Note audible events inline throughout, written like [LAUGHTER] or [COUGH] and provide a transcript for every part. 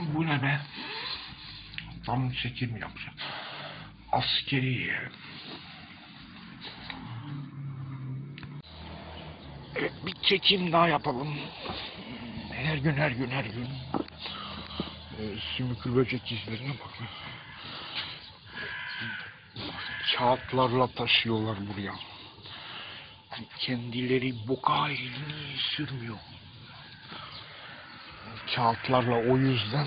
Bu ne be? Tam çekim yapacağım. Askeri. Evet, bir çekim daha yapalım. Her gün her gün her gün. Ee, sümüklü böcek izlerine bakın. Kağıtlarla taşıyorlar buraya. Kendileri boka sürmüyor. Kağıtlarla o yüzden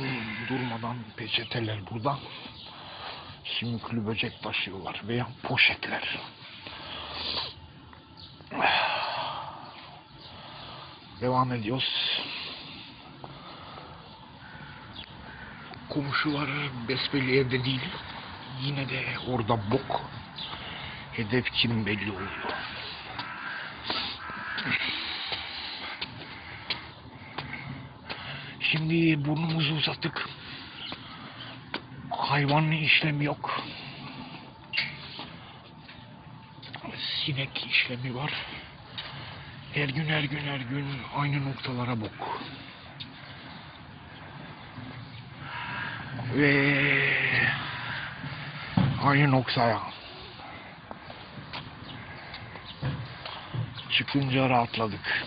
durmadan peçeteler burada. Sümüklü böcek taşıyorlar veya poşetler. Devam ediyoruz. Komşular besbelli evde değil. Yine de orada bok. Hedef kim belli oluyor. Şimdi burnumuzu uzattık. Hayvanlı işlemi yok. Sinek işlemi var. Her gün her gün her gün aynı noktalara bok. Ve aynı noktaya. Çıkınca rahatladık.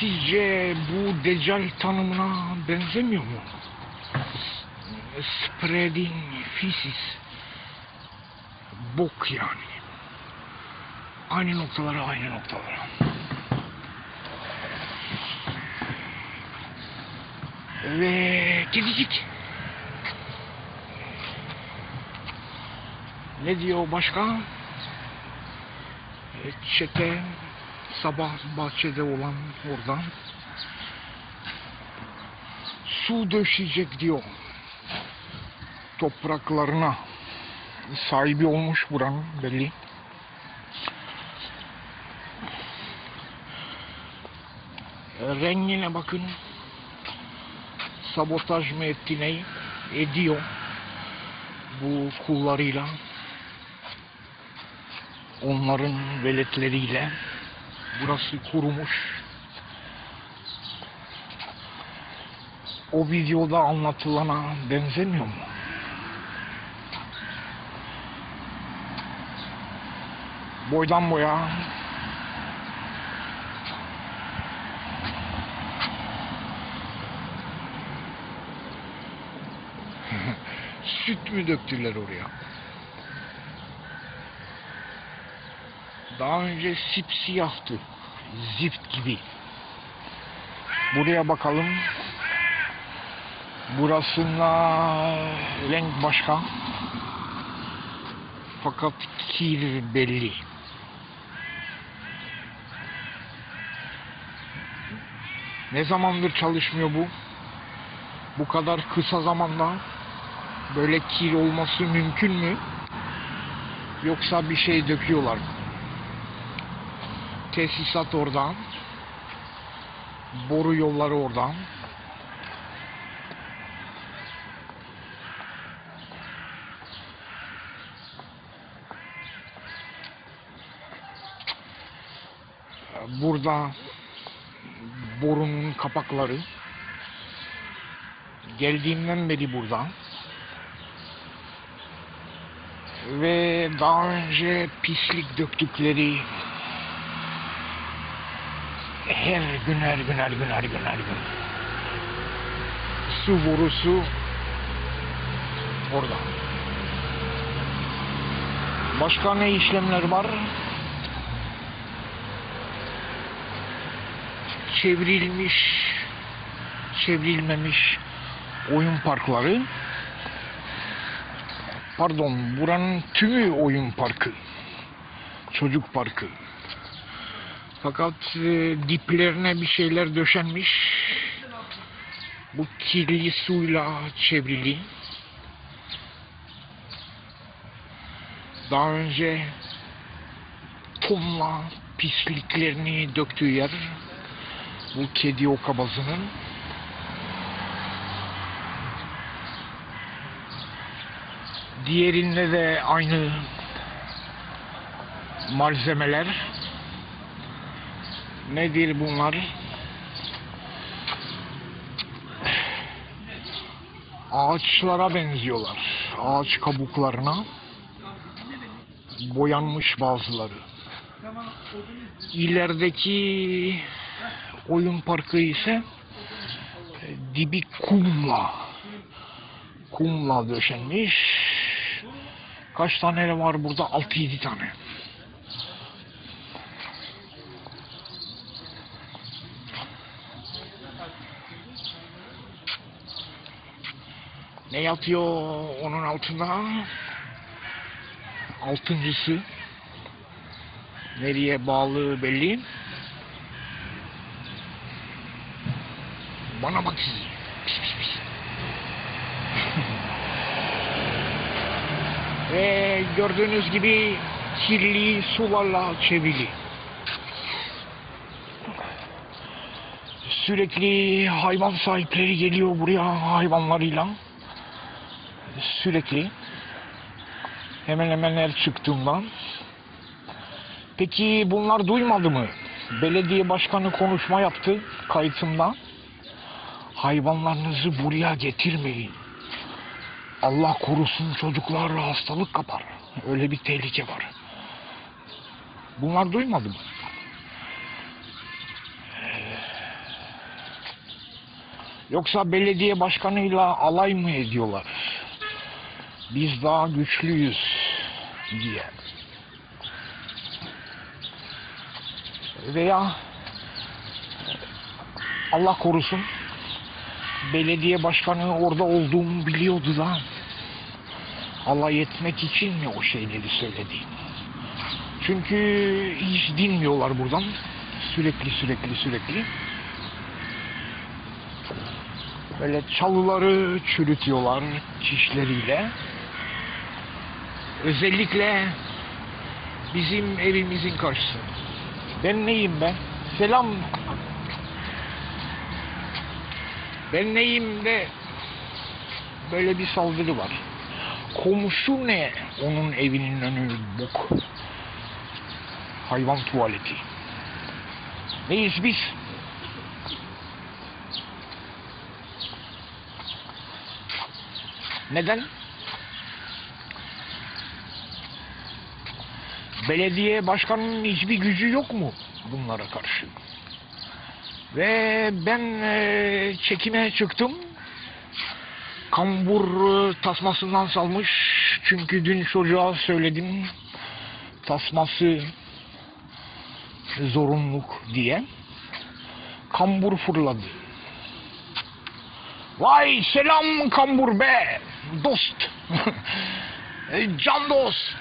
Sizce bu deccal tanımına benzemiyor mu? Spreading feces. Bok yani. Aynı noktalara aynı noktalara. Ve kedicik. Ne diyor başka? Çete sabah bahçede olan oradan su döşeyecek diyor topraklarına sahibi olmuş buranın belli. Rengine bakın. Sabotaj mı etti ne? Ediyor. Bu kullarıyla. Onların veletleriyle. Burası kurumuş. O videoda anlatılana benzemiyor mu? Boydan boya [LAUGHS] süt mü döktüler oraya? Daha önce sipsiyahtı. Zift gibi. Buraya bakalım. Burasında renk başka. Fakat kir belli. Ne zamandır çalışmıyor bu? Bu kadar kısa zamanda böyle kir olması mümkün mü? Yoksa bir şey döküyorlar mı? Tesisat oradan. Boru yolları oradan. Burada borunun kapakları. Geldiğimden beri burada. Ve daha önce pislik döktükleri her gün her gün her gün her gün her gün su borusu orada. Başka ne işlemler var? Çevrilmiş, çevrilmemiş oyun parkları. Pardon, buranın tümü oyun parkı. Çocuk parkı. Fakat e, diplerine bir şeyler döşenmiş. Bu kirli suyla çevrili. Daha önce tonla pisliklerini döktüğü yer. Bu kedi okabazının. Diğerinde de aynı malzemeler. Nedir bunlar? Ağaçlara benziyorlar. Ağaç kabuklarına boyanmış bazıları. İlerideki oyun parkı ise e, dibi kumla kumla döşenmiş. Kaç tane var burada? 6-7 tane. Ne yatıyor onun altında? Altıncısı. Nereye bağlı belli. Bana bak pis. [LAUGHS] Ve gördüğünüz gibi kirli sularla çevrili. Sürekli hayvan sahipleri geliyor buraya hayvanlarıyla. Sürekli. Hemen hemen her çıktığımdan. Peki bunlar duymadı mı? Belediye başkanı konuşma yaptı kayıtımda. Hayvanlarınızı buraya getirmeyin. Allah korusun çocuklar hastalık kapar. Öyle bir tehlike var. Bunlar duymadı mı? Yoksa belediye başkanıyla alay mı ediyorlar? Biz daha güçlüyüz diye. Veya Allah korusun belediye başkanı orada olduğumu biliyordu da alay etmek için mi o şeyleri söyledi? Çünkü hiç dinmiyorlar buradan. Sürekli sürekli sürekli. Böyle çalıları çürütüyorlar çişleriyle. Özellikle bizim evimizin karşısı. Ben neyim ben? Selam. Ben neyim de böyle bir saldırı var. Komşu ne? Onun evinin önü bok. Hayvan tuvaleti. Neyiz biz? Neden? Belediye başkanının hiçbir gücü yok mu bunlara karşı? Ve ben eee, çekime çıktım. Kambur tasmasından salmış. Çünkü dün çocuğa söyledim. Tasması zorunluluk diye. Kambur fırladı. Vay selam kambur be. Dost. [LAUGHS] E, Can dost.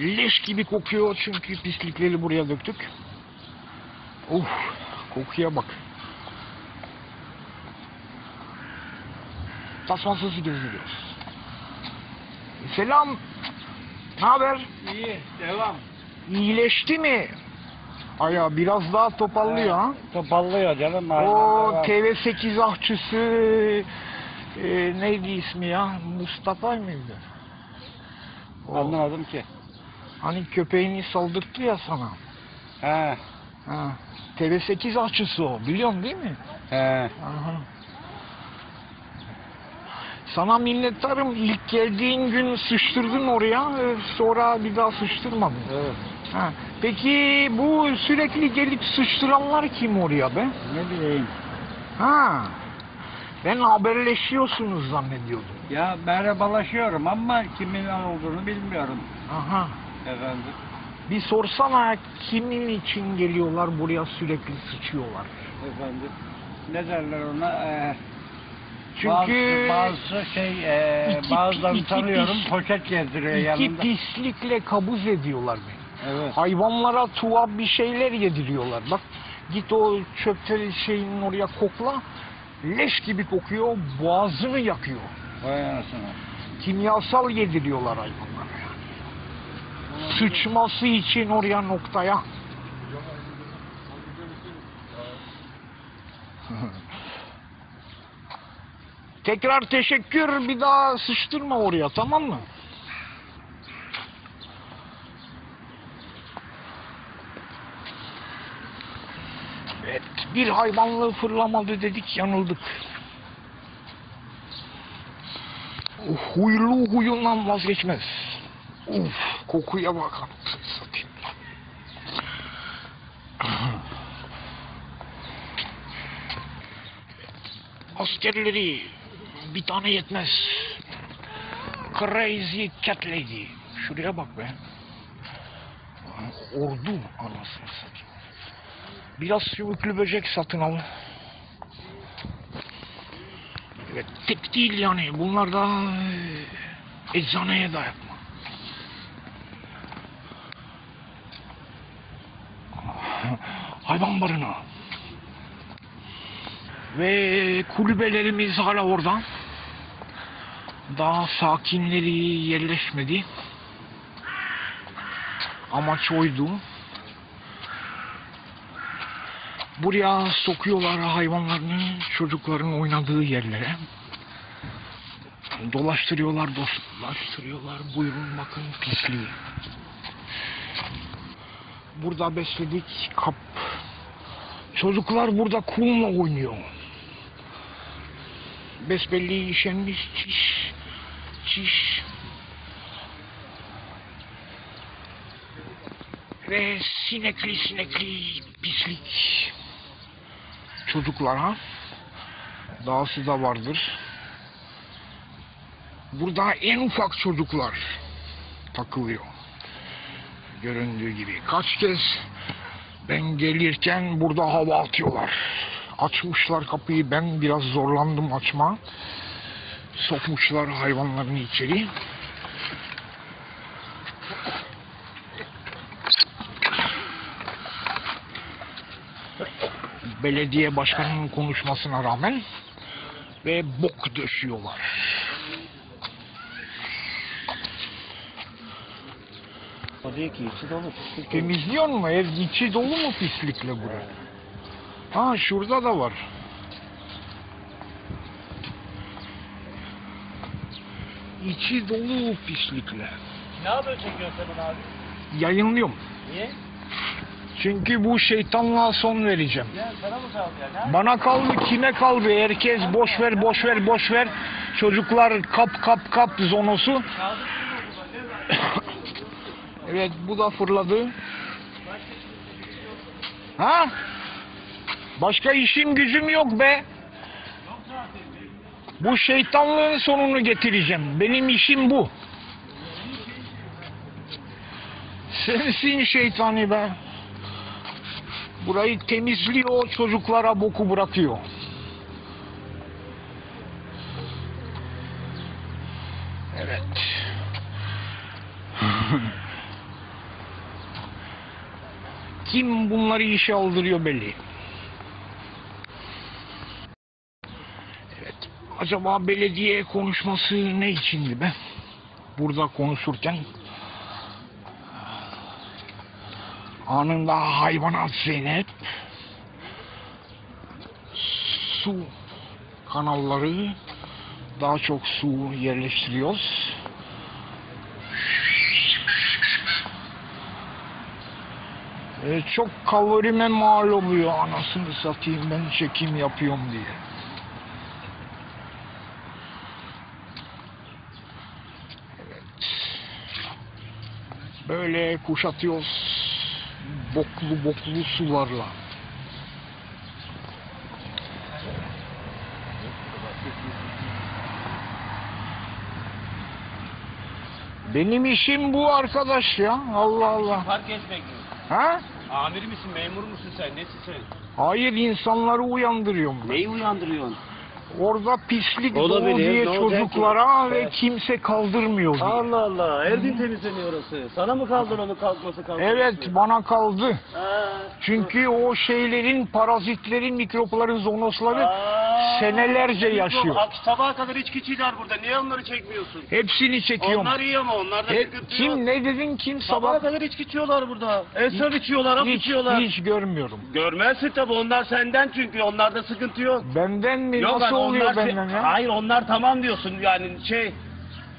Leş gibi kokuyor çünkü pislikleri buraya döktük. Uf, kokuya bak. Tasmasız geziyoruz. Selam. Ne haber? İyi, devam. İyileşti mi? Aya biraz daha topallıyor ha. Topallıyor canım. O aynen devam. TV8 ahçısı e, neydi ismi ya? Mustafa mıydı? Anlamadım ki. Hani köpeğini saldırttı ya sana. He, Ha. TV8 ahçısı o. Biliyorsun değil mi? he. Aha. Sana minnettarım. İlk geldiğin gün sıçtırdın oraya. e, Sonra bir daha sıçtırmadın. Evet. Ha. Peki bu sürekli gelip sıçtıranlar kim oraya be? Ne bileyim. Ha. Ben haberleşiyorsunuz zannediyordum. Ya merhabalaşıyorum ama kimin olduğunu bilmiyorum Aha. Efendim. Bir sorsana kimin için geliyorlar buraya sürekli sıçıyorlar. Efendim. Ne derler ona? Ee, Çünkü bazı, bazı şey, ee, iki- bazılarını iki tanıyorum. pis- Poşet gezdiriyor iki yanında. pislikle kabuz ediyorlar beni. Evet. Hayvanlara tuhaf bir şeyler yediriyorlar. Bak git o çöpte şeyin oraya kokla. Leş gibi kokuyor, boğazını yakıyor. Vay anasını. Kimyasal yediriyorlar hayvanlara sıçması için oraya noktaya. [LAUGHS] Tekrar teşekkür bir daha sıçtırma oraya tamam mı? Evet bir hayvanlığı fırlamadı dedik yanıldık. Huylu huyundan vazgeçmez. Uf, kokuya bakın. Satayım. Askerleri bir tane yetmez. Crazy Cat Lady. Şuraya bak be. Ordu anasını satayım. Biraz sümüklü böcek satın al. Evet tek değil yani. Bunlar da e, eczaneye dayatma. Hayvan barınağı. Ve kulübelerimiz hala orada. Daha sakinleri yerleşmedi. Amaç oydu. Buraya sokuyorlar hayvanlarını çocukların oynadığı yerlere. Dolaştırıyorlar, dolaştırıyorlar. Buyurun bakın pisliği. Burada besledik kap. Çocuklar burada kumla oynuyor. Besbelli işenmiş çiş. Çiş. Ve sinekli sinekli pislik. Çocuklara dahası da vardır. Burada en ufak çocuklar takılıyor. Göründüğü gibi. Kaç kez ben gelirken burada hava atıyorlar. Açmışlar kapıyı. Ben biraz zorlandım açma. Sokmuşlar hayvanlarını içeri. Belediye başkanının konuşmasına rağmen ve bok döşüyorlar. Diyor ki içi dolu. pislik. Temizliyor mu? Ev içi dolu mu pislikle buraya? Ha şurada da var. İçi dolu pislikle. Ne yapıyorsun çekiyorsun sen abi? Yayınlıyorum. Niye? Çünkü bu şeytanlığa son vereceğim. Ya sana mı kaldı ya? Ne Bana kaldı kime kaldı? Herkes boş ver boş ver boş ver. Çocuklar kap kap kap zonosu. Kaldı Evet bu da fırladı. Ha? Başka işim gücüm yok be. Bu şeytanlığın sonunu getireceğim. Benim işim bu. Sensin şeytani be. Burayı temizliyor, çocuklara boku bırakıyor. Evet. Kim bunları işe aldırıyor belli. Evet. Acaba belediye konuşması ne içindi be? Burada konuşurken anında hayvanat Zeynep su kanalları daha çok su yerleştiriyoruz. E, çok kalorime mal oluyor anasını satayım ben çekim yapıyorum diye. Evet. Böyle kuşatıyoruz boklu boklu sularla. Benim işim bu arkadaş ya. Allah Allah. Park etmek? Ha? Amir misin, memur musun sen? Nesin sen? Hayır insanları uyandırıyorum ben. Neyi uyandırıyorsun? Orada pislik Olabilir, dolu diye ne olacak çocuklara ki? ve Evet. kimse kaldırmıyor diye. Allah Allah, her gün temizleniyor orası. Sana mı kaldı onun kalkması kalkması? Evet bana kaldı. Ha. Çünkü o şeylerin, parazitlerin, mikropların, zonosları senelerce yaşıyor. Ak sabaha kadar içki içiler burada. Niye onları çekmiyorsun? Hepsini çekiyorum. Onlar iyi ama onlarda Hep- sıkıntı yok. kim ne dedin kim Sabaha sabah? kadar içki içiyorlar burada. Esrar içiyorlar, Hiç, içiyorlar. hiç görmüyorum. Görmezsin tabi onlar senden çünkü onlarda sıkıntı yok. Benden mi? Yok Nasıl oluyor benden ya? Hayır onlar tamam diyorsun yani şey.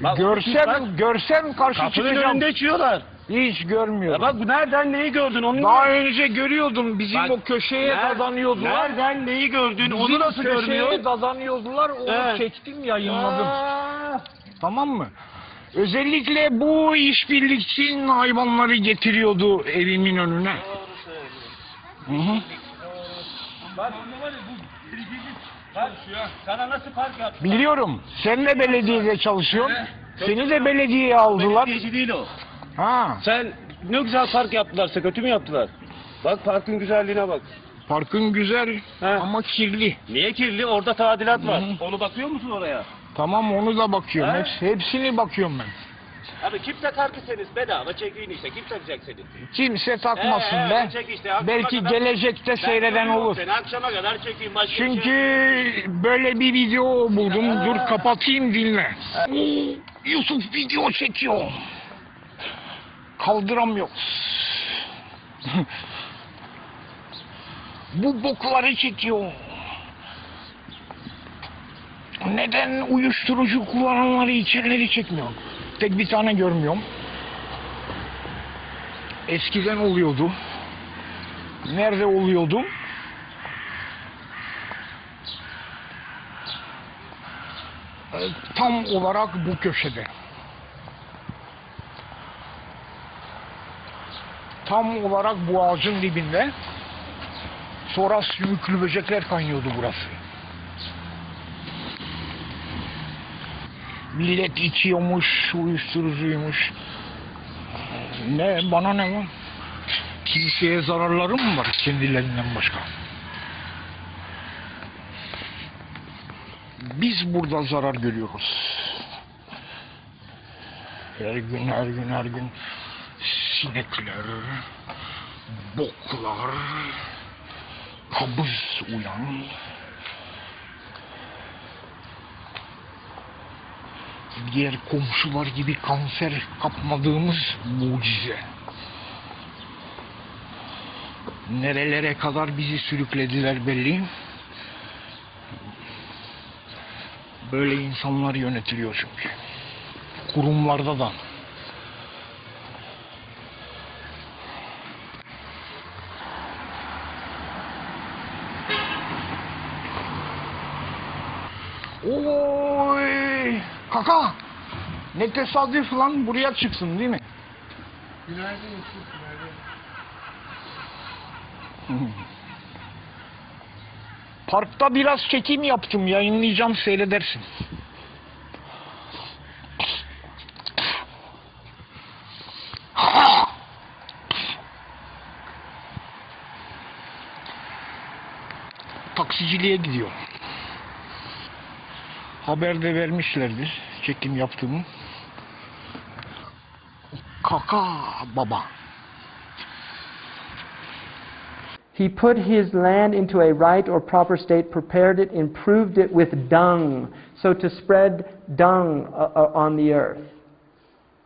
Bak, Görsem, görsem karşı kapının çıkacağım. önünde içiyorlar. Hiç Ya görmüyorum. bak nereden neyi gördün onu Daha önce görüyordum bizim Bak, o köşeye Ner- dadanıyordular. Nereden neyi gördün Bizim onu nasıl köşeye görmüyor? dadanıyordular onu Evet. çektim yayınladım. Aa, Tamam mı? Özellikle bu işbirlikçinin hayvanları getiriyordu evimin önüne. Hı hı. Bak ya sana nasıl park? Biliyorum. Sen de belediyede çalışıyorsun. Seni de belediyeye aldılar. Belediyeci değil o. Ha. Sen ne güzel park yaptılarsa kötü mü yaptılar? Bak parkın güzelliğine bak. Parkın güzel He. ama kirli. Niye kirli? Orada tadilat var. Hı. Onu bakıyor musun oraya? Tamam onu da bakıyorum. He. Hepsi, hepsini bakıyorum ben. Abi kim takar ki seni? Bedava çekin işte. Kim takacak seni? Kimse takmasın He, he, be. çek işte, akşama Belki kadar- gelecekte Ben seyreden görüyorum olur. Seni akşama kadar çekeyim. Başka bir şey Çünkü yok. böyle bir video buldum. Dur kapatayım dinle. Oo, Yusuf video çekiyor. Kaldıramıyoruz. Bu bokları çekiyor. Neden uyuşturucu kullananları içerileri çekmiyor? Tek bir tane görmüyorum. Eskiden oluyordu. Nerede oluyordu? Ee, tam olarak bu köşede. Tam olarak bu ağacın dibinde. Sonra sümüklü böcekler kaynıyordu burası. Millet içiyormuş, uyuşturucuymuş. Ne, bana ne var? Kimseye zararları mı var kendilerinden başka? Biz burada zarar görüyoruz. Her gün her gün her gün sinekler, boklar, kabız uyan. Diğer komşular gibi kanser kapmadığımız mucize. Nerelere kadar bizi sürüklediler belli. Böyle insanlar yönetiliyor çünkü. Kurumlarda da. Oy! Kaka! Ne tesadüf lan buraya çıksın değil mi? Günaydın Yusuf, günaydın. Parkta biraz çekim yaptım. Yayınlayacağım seyredersin. Taksiciliğe gidiyor. Haberde vermişlerdir çekim yaptığımı. Kaka baba. He put his land into a right or proper state, prepared it, improved it with dung. So to spread dung uh, uh, on the earth,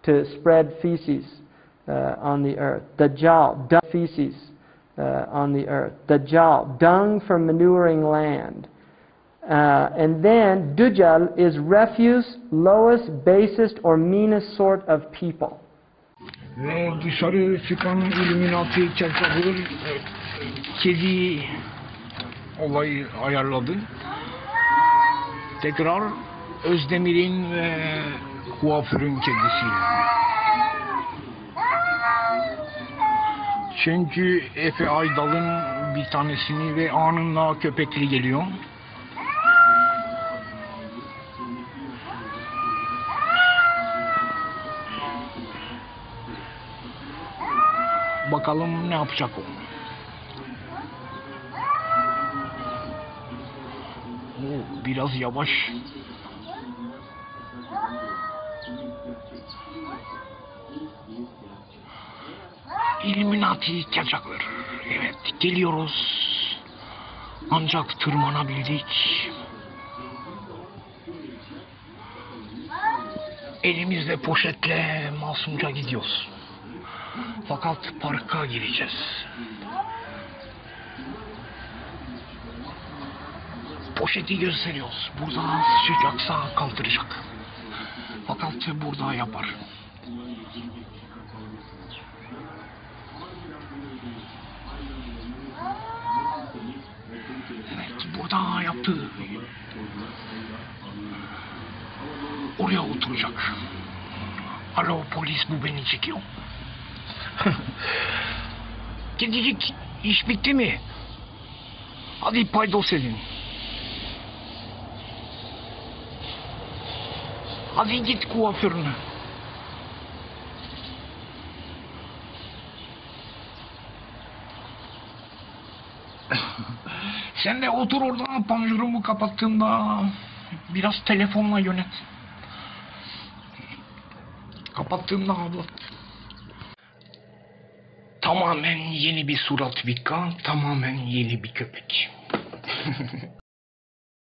to spread feces uh, on the earth. Dajjal, dung feces uh, on the earth. Dajjal, dung for manuring land. Uh, and then Dujjal is refuse, lowest, basest, or meanest sort of people. Ve dışarı çıkan Illuminati çerçeveleri e, kedi olayı ayarladı. Tekrar Özdemir'in ve kuaförün kedisiyle. Çünkü Efe Aydal'ın bir tanesini ve anında köpekli geliyor. Bakalım ne yapacak o. Oo, biraz yavaş. Illuminati kaçaklar. Evet geliyoruz. Ancak tırmanabildik. Elimizde poşetle masumca gidiyoruz. Fakat parka gireceğiz. Poşeti gösteriyoruz. Buradan sıçacaksa kaldıracak. Fakat burada yapar. Evet, burada yaptı. Oraya oturacak. Alo polis bu beni çekiyor. [LAUGHS] Gidecek iş bitti mi? Hadi paydos edin. Hadi git kuaförüne. [LAUGHS] Sen de otur orada panjurumu kapattığında biraz telefonla yönet. Kapattığımda abla. Tamamen yeni bir surat Vika, tamamen yeni bir köpek. [LAUGHS]